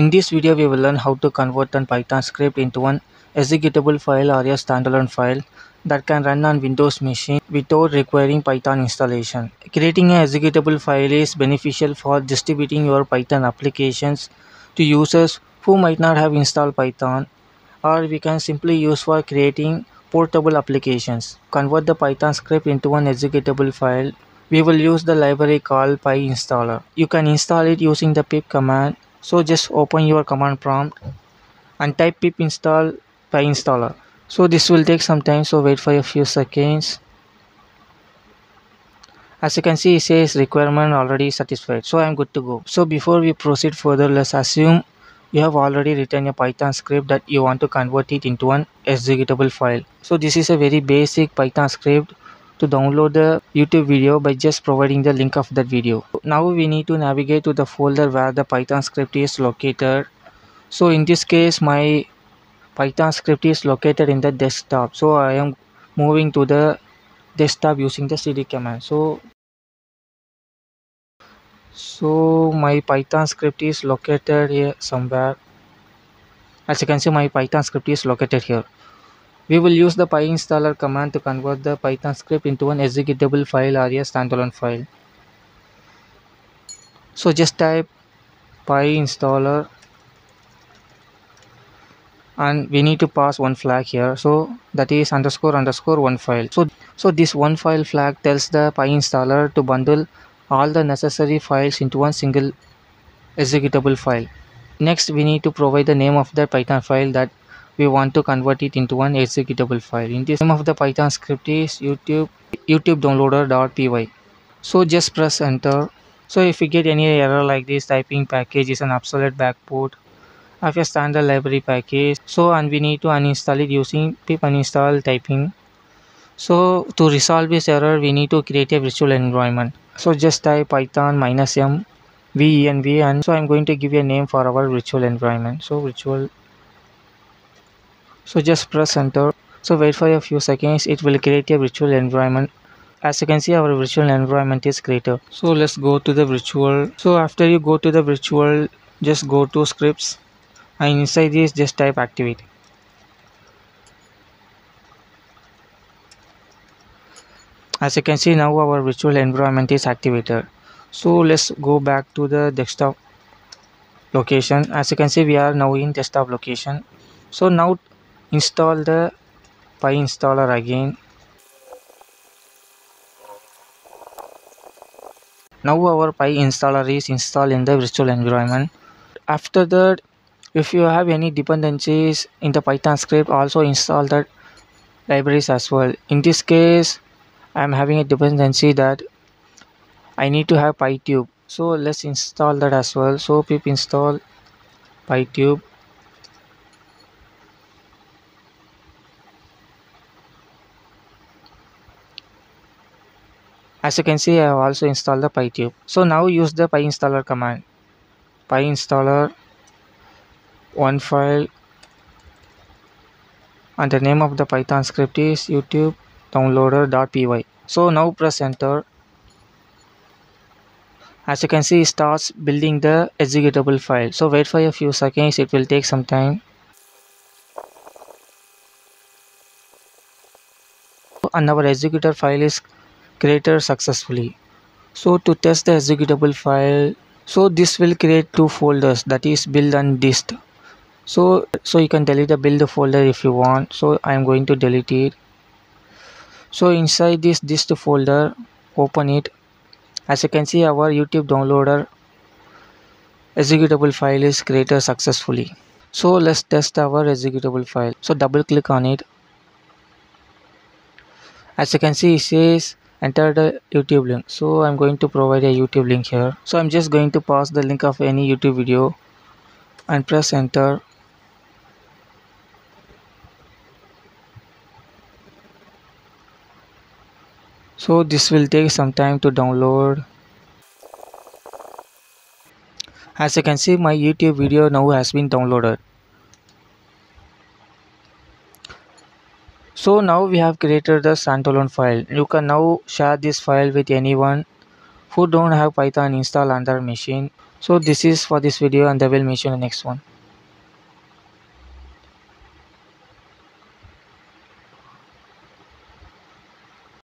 In this video we will learn how to convert an Python script into one executable file or a standalone file that can run on Windows machine without requiring Python installation. Creating an executable file is beneficial for distributing your Python applications to users who might not have installed Python or we can simply use for creating portable applications. Convert the Python script into one executable file. We will use the library called PyInstaller. You can install it using the pip command so just open your command prompt and type pip install PyInstaller so this will take some time so wait for a few seconds. As you can see it says requirement already satisfied so i'm good to go. So before we proceed further let's assume you have already written a python script that you want to convert it into an executable file. So this is a very basic python script to download the YouTube video by just providing the link of that video. Now we need to navigate to the folder where the Python script is located. So in this case my Python script is located in the desktop. So I am moving to the desktop using the cd command. So so my Python script is located here somewhere. As you can see my Python script is located here. We will use the PyInstaller command to convert the Python script into an executable file or a standalone file. So just type PyInstaller and we need to pass one flag here. So that is underscore underscore one file. So so this one file flag tells the PyInstaller to bundle all the necessary files into one single executable file. Next we need to provide the name of the python file that we want to convert it into an executable file. In this name of the python script is youtube youtube downloader.py so just press enter. So if you get any error like this typing package is an obsolete backport of a standard library package. So and we need to uninstall it using pip uninstall typing. So to resolve this error we need to create a virtual environment. So just type python minus m venv and so i'm going to give a name for our virtual environment. So virtual so just press enter. So wait for a few seconds. It will create a virtual environment. As you can see our virtual environment is created. So let's go to the virtual. So after you go to the virtual just go to scripts. And inside this just type activate as you can see now our virtual environment is activated. So let's go back to the desktop location. As you can see we are now in desktop location. So now install the PyInstaller again. Now our PyInstaller is installed in the virtual environment. After that if you have any dependencies in the python script also install that libraries as well. In this case i'm having a dependency that i need to have pytube so let's install that as well. So pip install pytube as you can see i have also installed the pytube. So now use the pyinstaller command. Pyinstaller one file. And the name of the python script is youtube downloader.py so now press enter. As you can see it starts building the executable file. So wait for a few seconds. It will take some time. And our executor file is created successfully. So to test the executable file so this will create two folders that is build and dist. So so you can delete the build folder if you want. So i'm going to delete it. So inside this dist folder open it. As you can see our youtube downloader executable file is created successfully. So let's test our executable file. So double click on it. As you can see it says enter the youtube link. So i'm going to provide a youtube link here. So i'm just going to pass the link of any youtube video and press enter. So this will take some time to download. As you can see my youtube video now has been downloaded so now we have created the standalone file. You can now share this file with anyone who don't have python installed on their machine. So this is for this video and I will in the next one